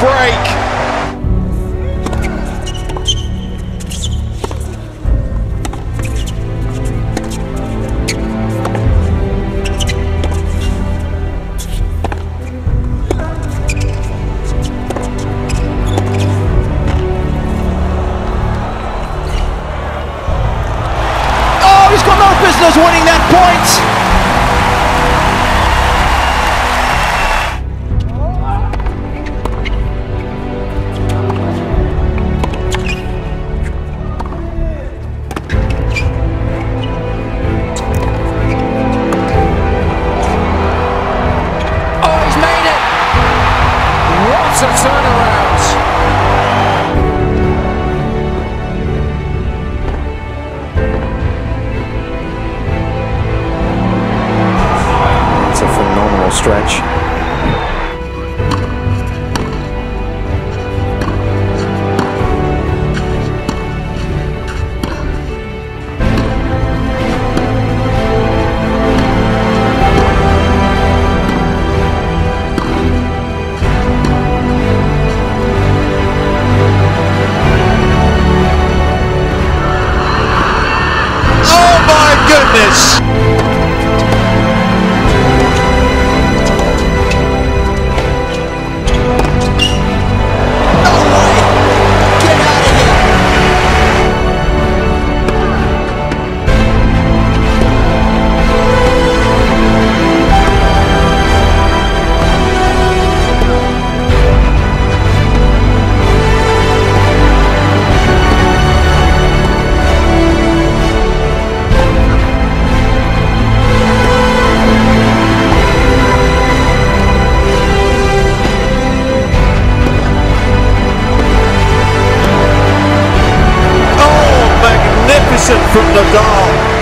break. Oh, winning that point. little stretch. Oh goodness! gone.